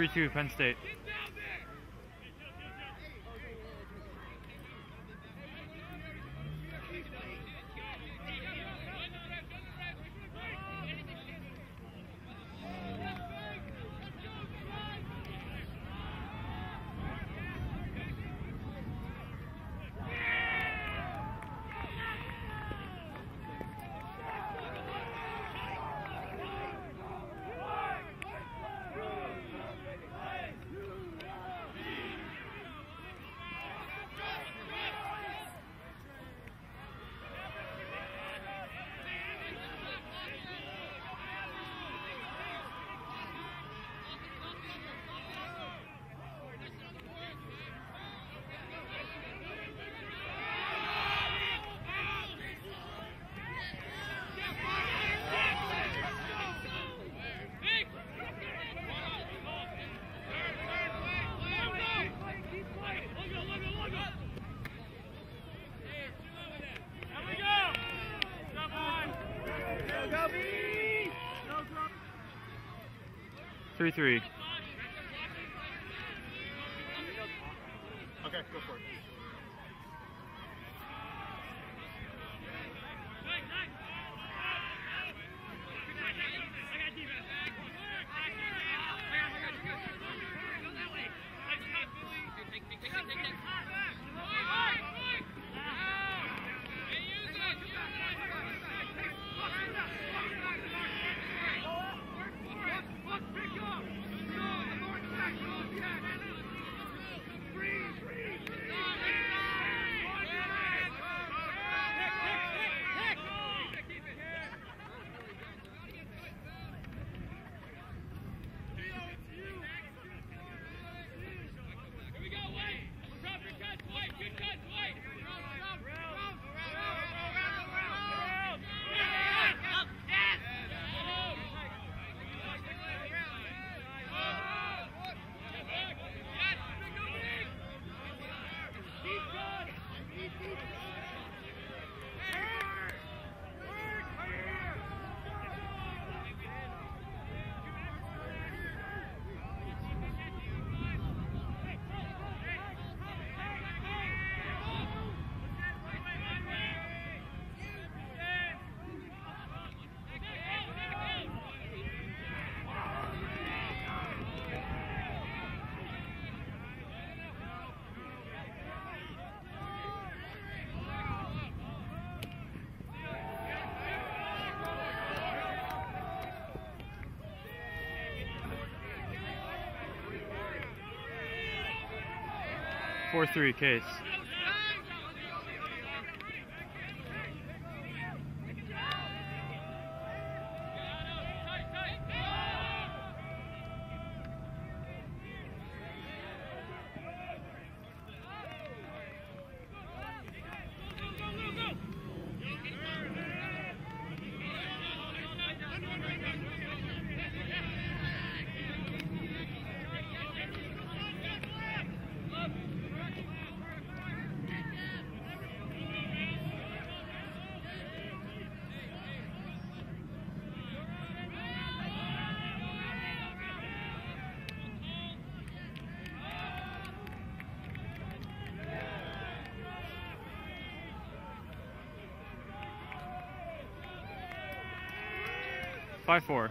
3-2 Penn State. Three three. Four three case. Five four.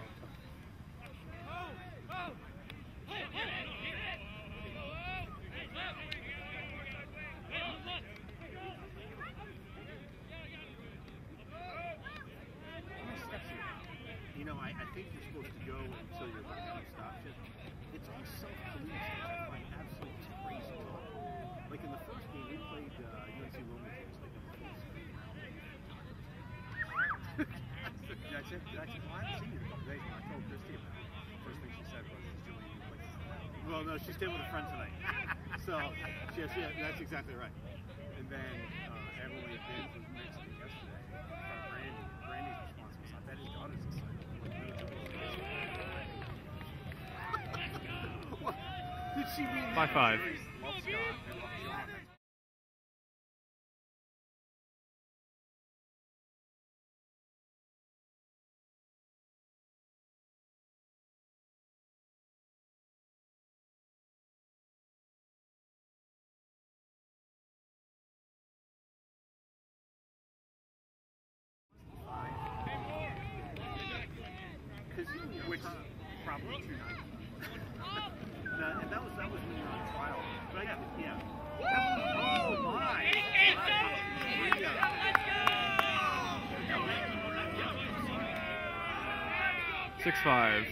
You know, I, I think you're supposed to go until your gun stops it. It's all self-police, which I find absolutely crazy. Like in the first game, we played uh, UNC Wilmington. Like in the first game. That's it. That's it. Well, I haven't seen you. Today. I told Christy about it. First thing she said was, "Is Julie you like?" Well, no, she stayed with a friend tonight. so, yes, yeah, that's exactly right. And then uh, Emily did was Mexican yesterday. From Brandy. Brandy's response was, "I bet his daughter's excited." Like, really, What? Did she mean Five five. Six five.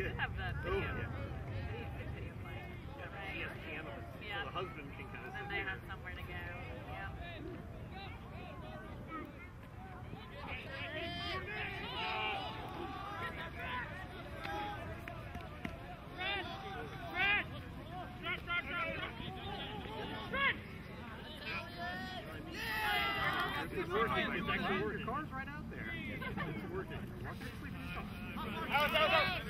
You have that video. Oh, yeah. Right. The husband can kind of. And they have somewhere to go. It's actually working. The car's right out there. It's working. Watch your sleeping car. Out, out, out!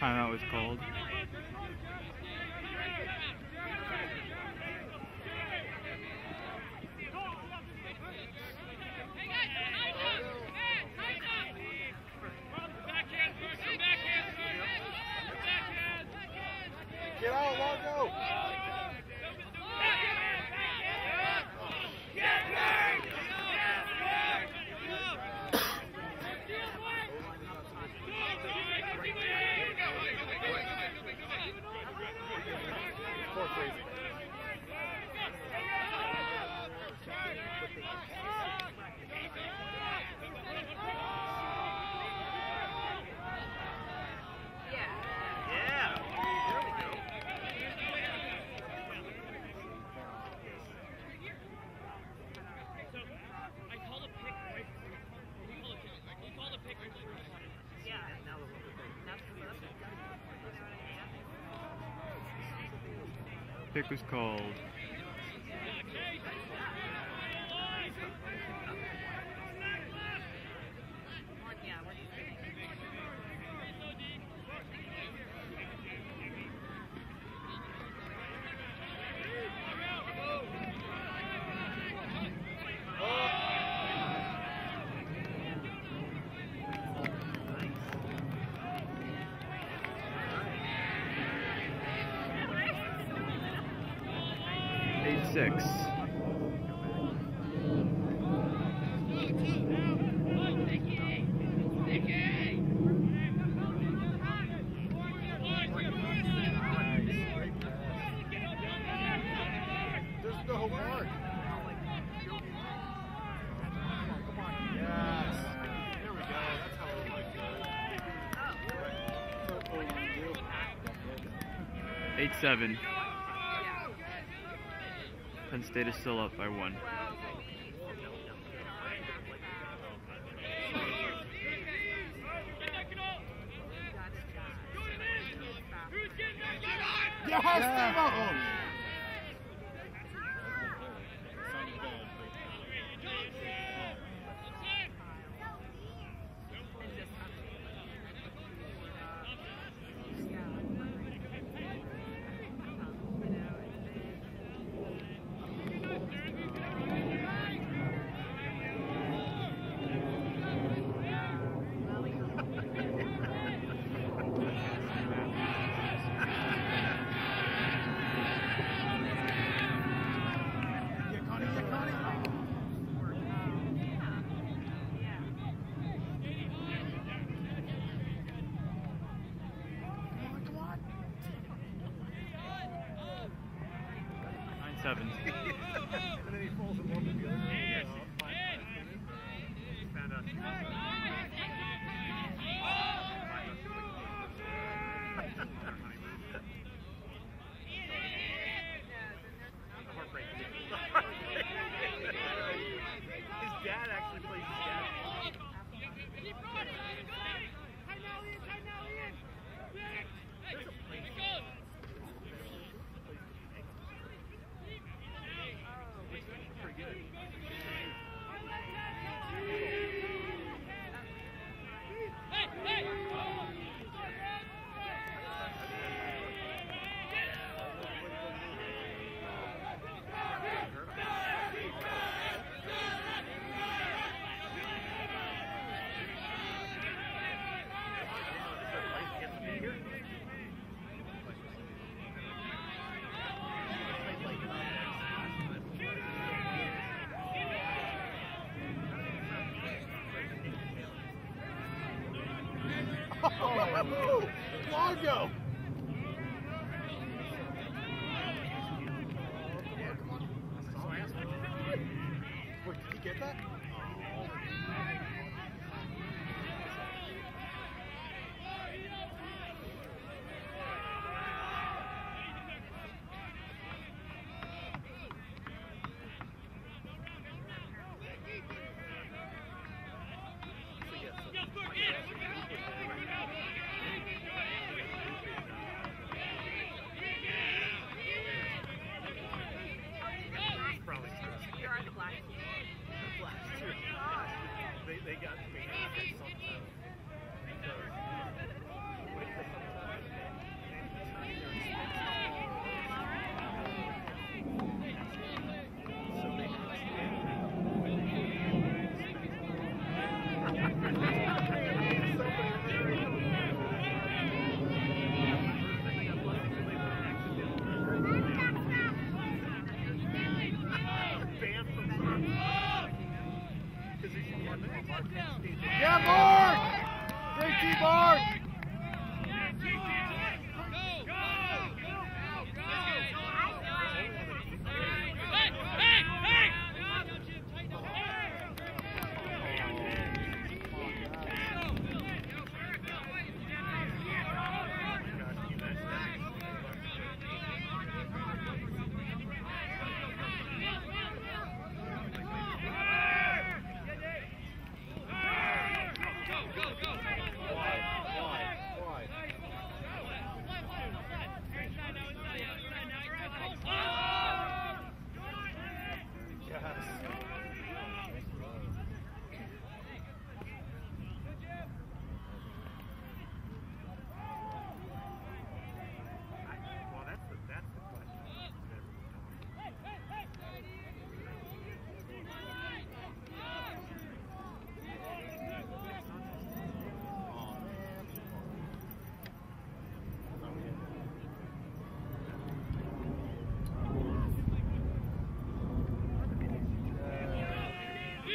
I don't know, was cold. pick was called 8-7. Penn State is still up by one. Sergio.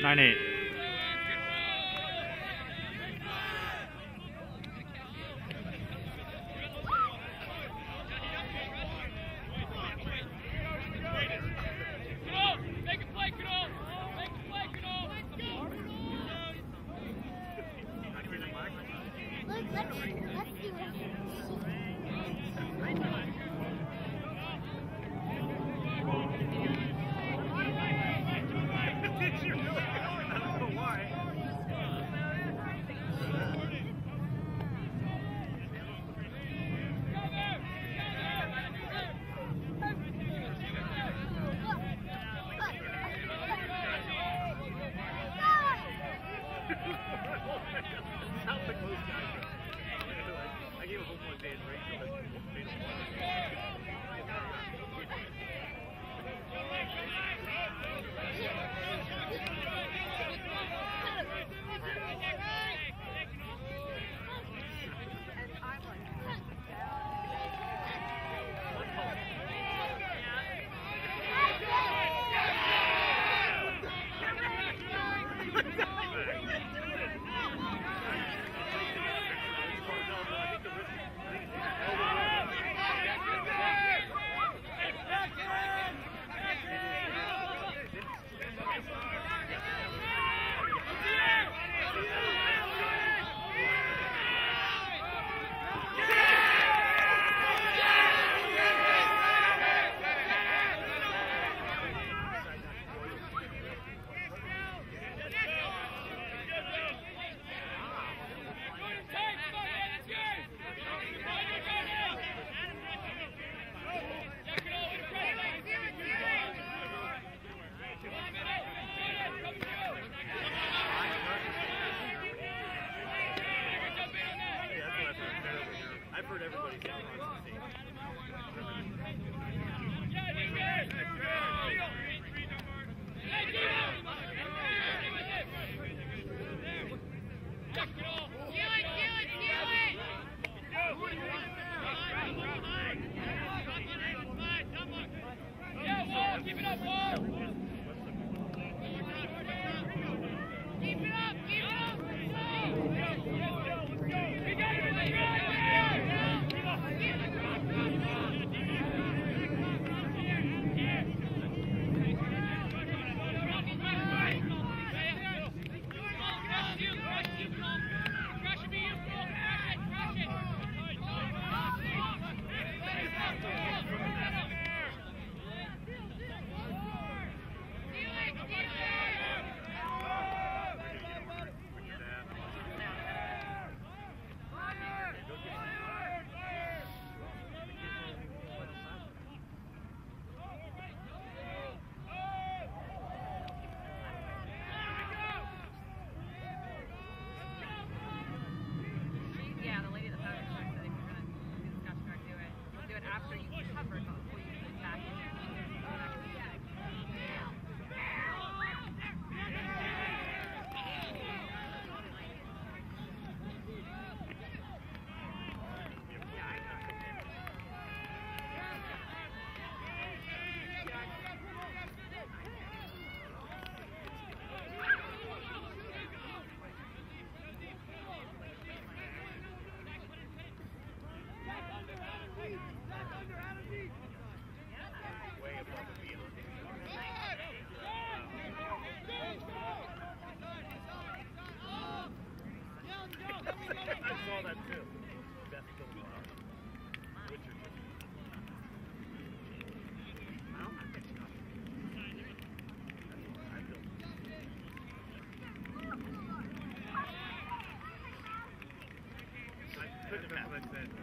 Nine eight. I couldn't have